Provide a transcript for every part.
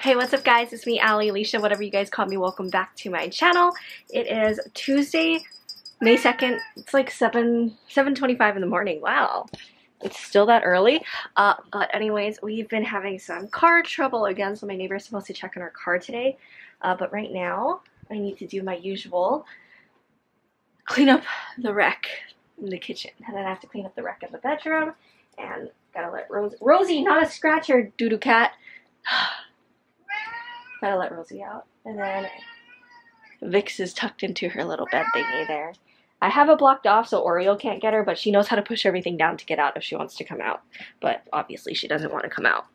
Hey, what's up guys? It's me, Ali, Alicia, whatever you guys call me. Welcome back to my channel. It is Tuesday, May 2nd. It's like 7, 7.25 in the morning. Wow. It's still that early. Uh, but anyways, we've been having some car trouble again, so my neighbor is supposed to check on our car today. Uh, but right now, I need to do my usual clean up the wreck in the kitchen. And then I have to clean up the wreck in the bedroom. And gotta let Rose- Rosie, not a scratcher, doo-doo cat. Gotta let Rosie out. And then Vix is tucked into her little bed thingy there. I have it blocked off so Oreo can't get her, but she knows how to push everything down to get out if she wants to come out. But obviously she doesn't want to come out.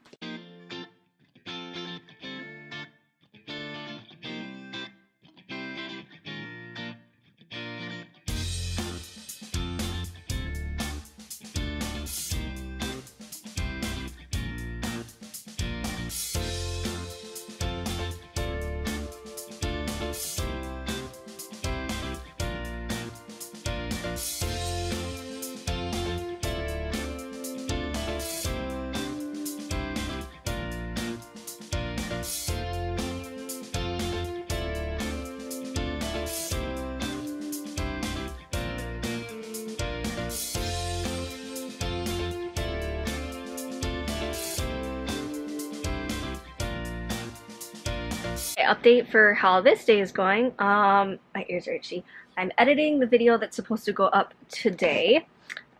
Update for how this day is going. Um, my ears are itchy. I'm editing the video that's supposed to go up today.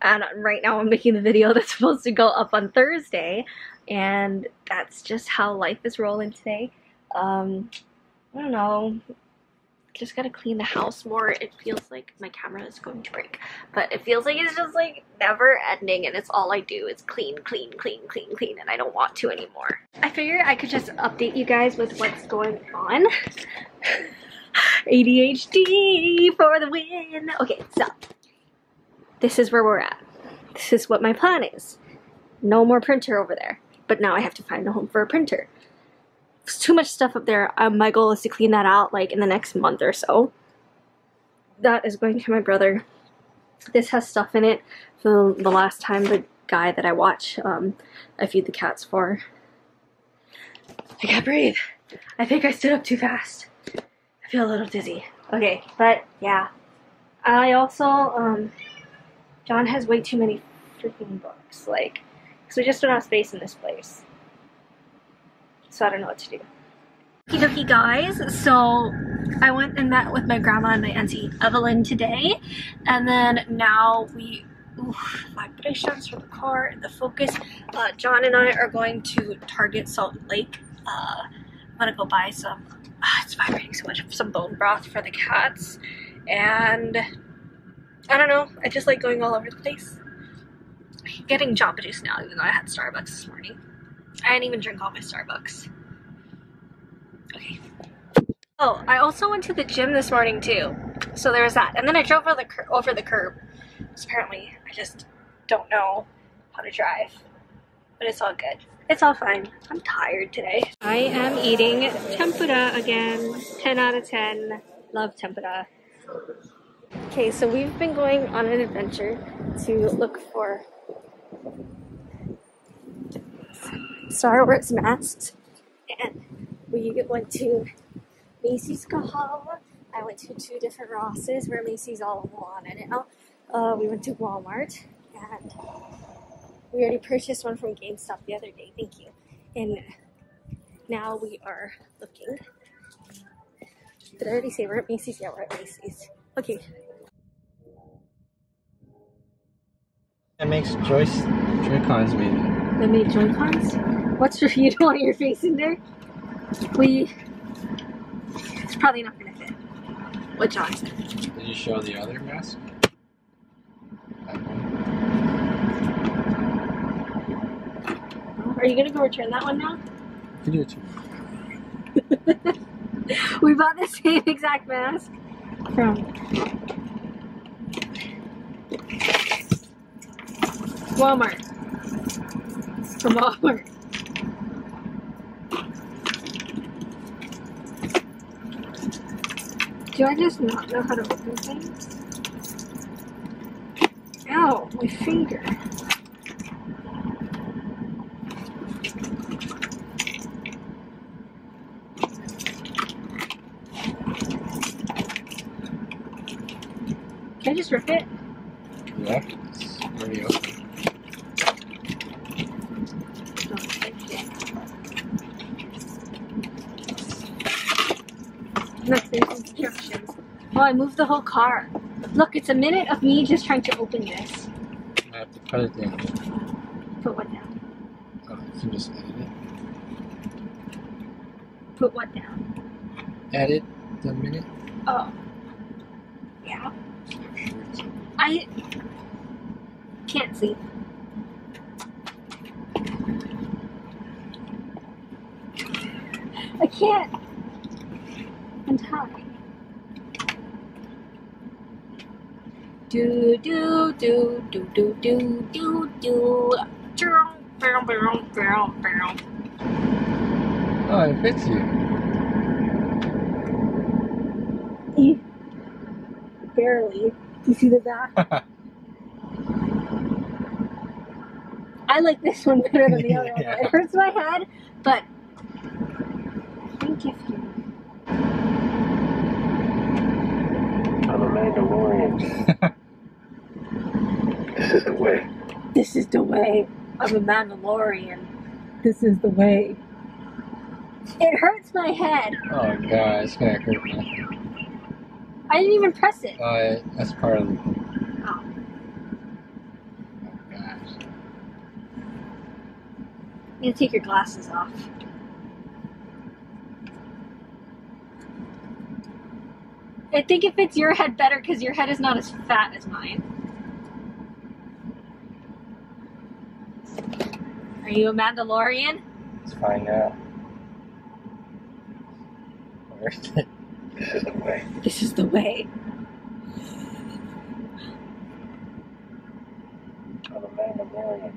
And right now I'm making the video that's supposed to go up on Thursday. And that's just how life is rolling today. Um, I don't know just gotta clean the house more. It feels like my camera is going to break. But it feels like it's just like never ending and it's all I do is clean, clean, clean, clean, clean and I don't want to anymore. I figured I could just update you guys with what's going on. ADHD for the win. Okay, so this is where we're at. This is what my plan is. No more printer over there. But now I have to find a home for a printer too much stuff up there. Um, my goal is to clean that out like in the next month or so. That is going to my brother. This has stuff in it from the last time the guy that I watch um, I feed the cats for. I can't breathe. I think I stood up too fast. I feel a little dizzy. Okay, but yeah. I also, um, John has way too many freaking books. Like, because we just don't have space in this place so I don't know what to do. Okie dokie guys, so I went and met with my grandma and my auntie Evelyn today, and then now we, oof, vibrations for the car and the focus. Uh, John and I are going to Target Salt Lake. Uh, I'm gonna go buy some, uh, it's vibrating so much, some bone broth for the cats, and I don't know, I just like going all over the place. Getting Jamba Juice now, even though I had Starbucks this morning. I didn't even drink all my Starbucks. Okay. Oh, I also went to the gym this morning too. So there was that. And then I drove over the, over the curb. Because apparently I just don't know how to drive. But it's all good. It's all fine. I'm tired today. I am eating tempura again. 10 out of 10. Love tempura. Okay, so we've been going on an adventure to look for Star Wars masks, and we went to Macy's Kahala. I went to two different Rosses where Macy's all on it now. Uh, we went to Walmart, and we already purchased one from GameStop the other day. Thank you. And now we are looking. Did I already say we're at Macy's? Yeah, we're at Macy's. Okay. That makes Joyce Joy-Cons maybe. They made Joy-Cons? What's your, you don't want your face in there? We, it's probably not gonna fit. What John said. Did you show the other mask? Are you gonna go return that one now? Can You do it too. we bought the same exact mask from Walmart some. Do I just not know how to open things? Ow, my finger. Can I just rip it? Yeah. There you go. There's instructions. Oh, I moved the whole car. Look, it's a minute of me just trying to open this. I have to put it in. Put what down? Oh, you can just edit it. Put what down? Edit the minute. Oh. Yeah. Just make sure it's open. I can't see. I can't untie. Do do do do do do do do. Bow. Oh, it fits you. Eh. Barely. You see the back? I like this one better than the other one. It hurts my head, but thank you. I'm a Mandalorian. this is the way. This is the way. I'm a Mandalorian. This is the way. It hurts my head. Oh god, it's gonna hurt me. I didn't even press it. Oh, yeah, that's part of the. Oh. Oh gosh. You take your glasses off. I think it fits your head better because your head is not as fat as mine. Are you a Mandalorian? Let's find out. Where's it? This is the way. This is the way. I'm a Mandalorian.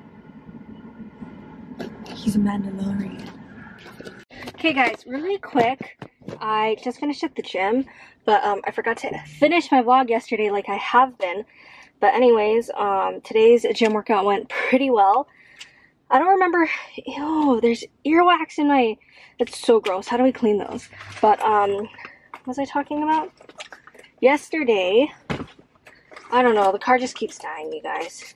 He's a Mandalorian. Okay, guys, really quick. I just finished at the gym, but um, I forgot to finish my vlog yesterday like I have been. But anyways, um, today's gym workout went pretty well. I don't remember. Ew, there's earwax in my. that's so gross. How do we clean those? But um, was I talking about? Yesterday. I don't know. The car just keeps dying, you guys.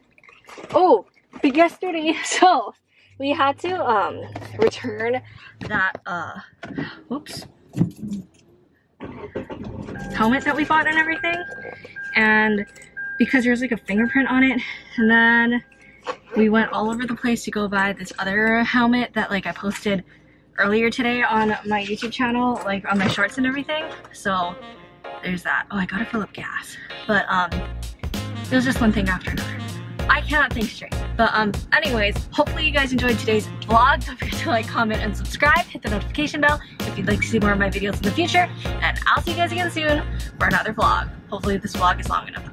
Oh, but yesterday, so we had to um return that uh whoops helmet that we bought and everything and because there's like a fingerprint on it and then we went all over the place to go buy this other helmet that like I posted earlier today on my YouTube channel like on my shorts and everything so there's that oh I gotta fill up gas but um it was just one thing after another I cannot think straight. But um, anyways, hopefully you guys enjoyed today's vlog. Don't forget to like, comment, and subscribe. Hit the notification bell if you'd like to see more of my videos in the future. And I'll see you guys again soon for another vlog. Hopefully this vlog is long enough.